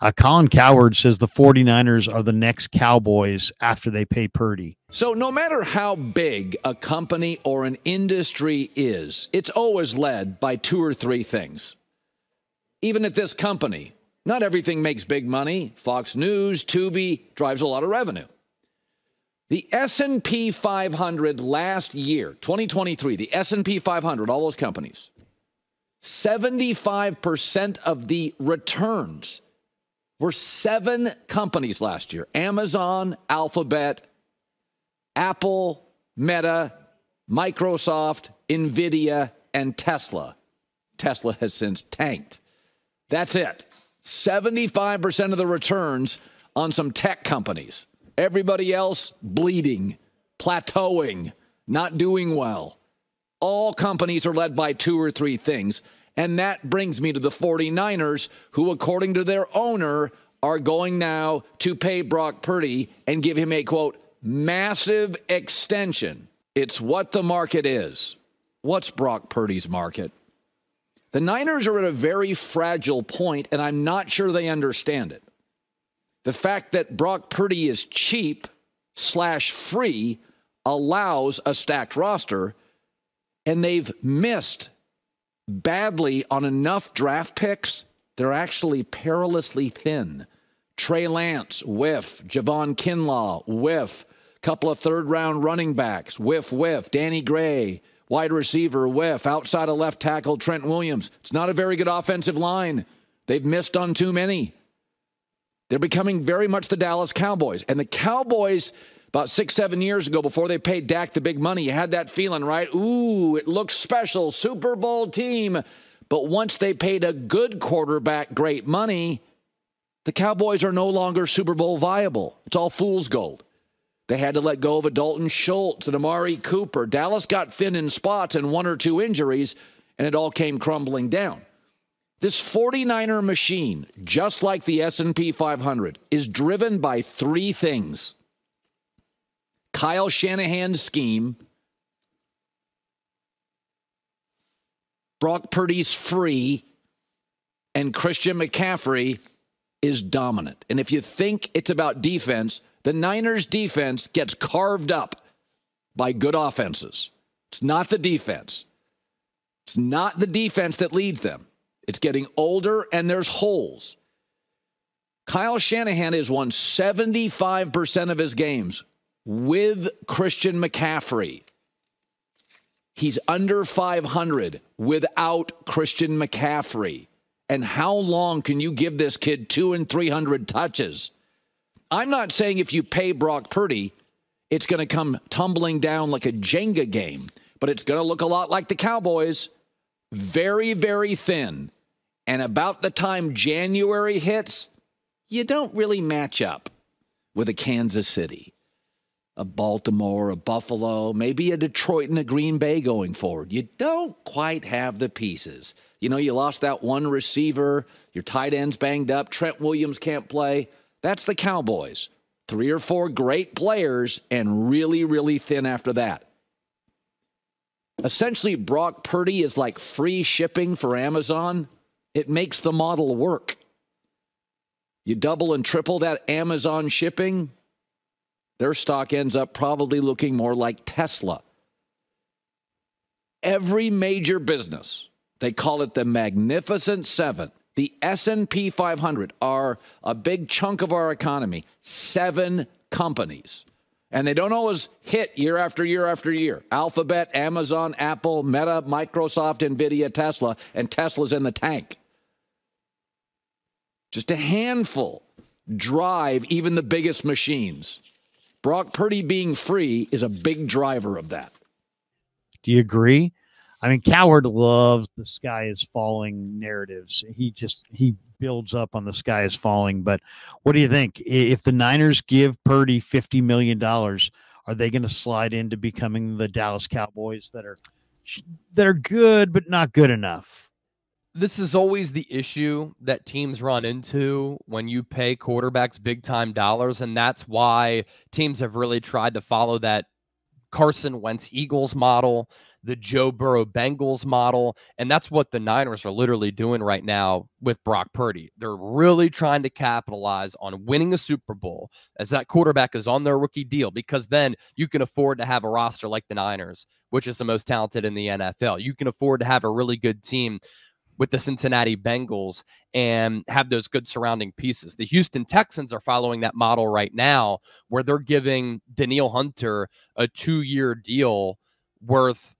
Uh, Colin Cowherd says the 49ers are the next Cowboys after they pay Purdy. So, no matter how big a company or an industry is, it's always led by two or three things. Even at this company, not everything makes big money. Fox News, Tubi drives a lot of revenue. The S&P 500 last year, 2023, the S&P 500, all those companies, 75% of the returns were seven companies last year. Amazon, Alphabet, Apple, Meta, Microsoft, Nvidia, and Tesla. Tesla has since tanked. That's it. 75% of the returns on some tech companies. Everybody else bleeding, plateauing, not doing well. All companies are led by two or three things. And that brings me to the 49ers, who, according to their owner, are going now to pay Brock Purdy and give him a quote, massive extension. It's what the market is. What's Brock Purdy's market? The Niners are at a very fragile point, and I'm not sure they understand it. The fact that Brock Purdy is cheap slash free allows a stacked roster, and they've missed badly on enough draft picks. They're actually perilously thin. Trey Lance, whiff. Javon Kinlaw, whiff. Couple of third round running backs, whiff, whiff. Danny Gray, wide receiver, whiff. Outside of left tackle, Trent Williams. It's not a very good offensive line. They've missed on too many. They're becoming very much the Dallas Cowboys. And the Cowboys, about six, seven years ago, before they paid Dak the big money, you had that feeling, right? Ooh, it looks special, Super Bowl team. But once they paid a good quarterback great money, the Cowboys are no longer Super Bowl viable. It's all fool's gold. They had to let go of a Dalton Schultz and Amari Cooper. Dallas got thin in spots and one or two injuries, and it all came crumbling down. This 49er machine, just like the S&P 500, is driven by three things. Kyle Shanahan's scheme, Brock Purdy's free, and Christian McCaffrey is dominant. And if you think it's about defense, the Niners defense gets carved up by good offenses. It's not the defense. It's not the defense that leads them. It's getting older and there's holes. Kyle Shanahan has won 75% of his games with Christian McCaffrey. He's under 500 without Christian McCaffrey. And how long can you give this kid two and 300 touches? I'm not saying if you pay Brock Purdy, it's going to come tumbling down like a Jenga game, but it's going to look a lot like the Cowboys. Very, very thin. And about the time January hits, you don't really match up with a Kansas City, a Baltimore, a Buffalo, maybe a Detroit and a Green Bay going forward. You don't quite have the pieces. You know, you lost that one receiver, your tight end's banged up, Trent Williams can't play. That's the Cowboys. Three or four great players and really, really thin after that. Essentially, Brock Purdy is like free shipping for Amazon it makes the model work. You double and triple that Amazon shipping, their stock ends up probably looking more like Tesla. Every major business, they call it the Magnificent 7, the S&P 500 are a big chunk of our economy, seven companies. And they don't always hit year after year after year. Alphabet, Amazon, Apple, Meta, Microsoft, Nvidia, Tesla, and Tesla's in the tank just a handful drive even the biggest machines. Brock Purdy being free is a big driver of that. Do you agree? I mean, Cowherd loves the sky is falling narratives. He just he builds up on the sky is falling. But what do you think? If the Niners give Purdy fifty million dollars, are they going to slide into becoming the Dallas Cowboys that are that are good but not good enough? This is always the issue that teams run into when you pay quarterbacks big time dollars. And that's why teams have really tried to follow that Carson Wentz Eagles model the Joe Burrow Bengals model. And that's what the Niners are literally doing right now with Brock Purdy. They're really trying to capitalize on winning a Super Bowl as that quarterback is on their rookie deal, because then you can afford to have a roster like the Niners, which is the most talented in the NFL. You can afford to have a really good team with the Cincinnati Bengals and have those good surrounding pieces. The Houston Texans are following that model right now where they're giving Danielle Hunter a two year deal worth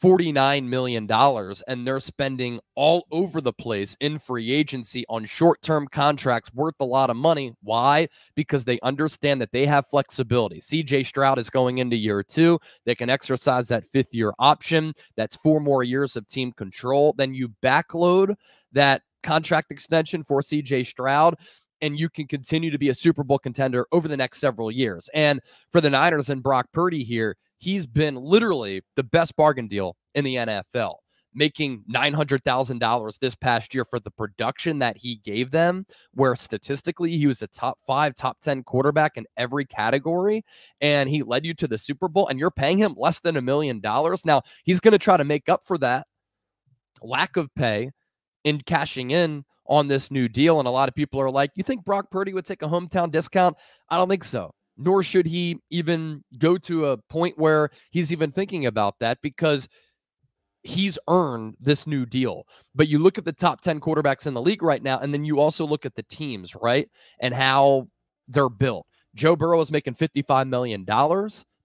$49 million and they're spending all over the place in free agency on short term contracts worth a lot of money. Why? Because they understand that they have flexibility. CJ Stroud is going into year two. They can exercise that fifth year option. That's four more years of team control. Then you backload that contract extension for CJ Stroud and you can continue to be a Super Bowl contender over the next several years. And for the Niners and Brock Purdy here, he's been literally the best bargain deal in the NFL, making $900,000 this past year for the production that he gave them, where statistically he was a top five, top 10 quarterback in every category. And he led you to the Super Bowl, and you're paying him less than a million dollars. Now, he's going to try to make up for that lack of pay in cashing in on this new deal. And a lot of people are like, you think Brock Purdy would take a hometown discount? I don't think so nor should he even go to a point where he's even thinking about that because he's earned this new deal. But you look at the top 10 quarterbacks in the league right now, and then you also look at the teams, right? And how they're built. Joe Burrow is making $55 million.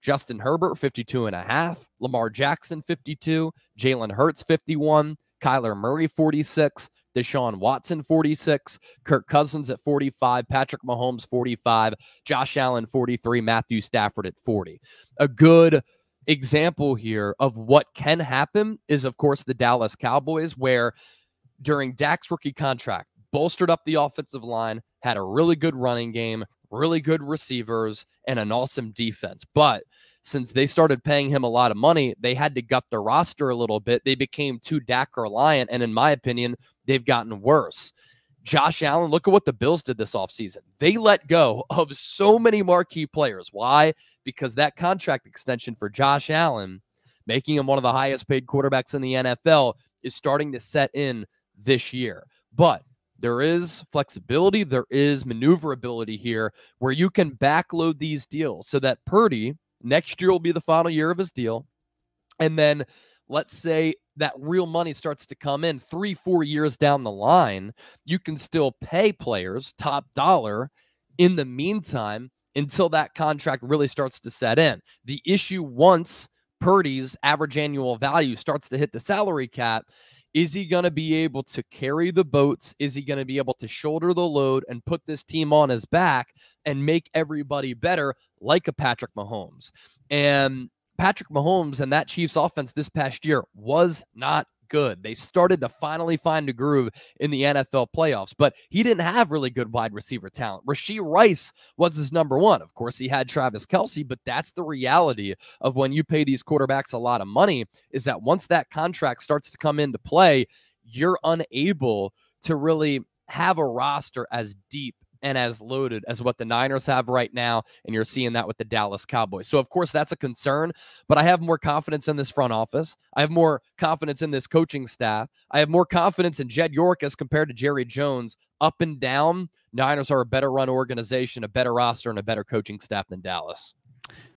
Justin Herbert, 52 and a half. Lamar Jackson, 52. Jalen Hurts, 51. Kyler Murray, 46. Deshaun Watson, 46, Kirk Cousins at 45, Patrick Mahomes, 45, Josh Allen, 43, Matthew Stafford at 40. A good example here of what can happen is, of course, the Dallas Cowboys, where during Dak's rookie contract, bolstered up the offensive line, had a really good running game, really good receivers, and an awesome defense. But since they started paying him a lot of money, they had to gut the roster a little bit. They became too Dak reliant. And in my opinion, they've gotten worse. Josh Allen, look at what the Bills did this offseason. They let go of so many marquee players. Why? Because that contract extension for Josh Allen, making him one of the highest paid quarterbacks in the NFL, is starting to set in this year. But there is flexibility, there is maneuverability here where you can backload these deals so that Purdy, Next year will be the final year of his deal. And then let's say that real money starts to come in three, four years down the line, you can still pay players top dollar in the meantime until that contract really starts to set in. The issue once Purdy's average annual value starts to hit the salary cap is he going to be able to carry the boats? Is he going to be able to shoulder the load and put this team on his back and make everybody better, like a Patrick Mahomes? And Patrick Mahomes and that Chiefs offense this past year was not good. They started to finally find a groove in the NFL playoffs, but he didn't have really good wide receiver talent. Rashee Rice was his number one. Of course, he had Travis Kelce, but that's the reality of when you pay these quarterbacks a lot of money is that once that contract starts to come into play, you're unable to really have a roster as deep and as loaded as what the Niners have right now. And you're seeing that with the Dallas Cowboys. So, of course, that's a concern, but I have more confidence in this front office. I have more confidence in this coaching staff. I have more confidence in Jed York as compared to Jerry Jones. Up and down, Niners are a better run organization, a better roster, and a better coaching staff than Dallas.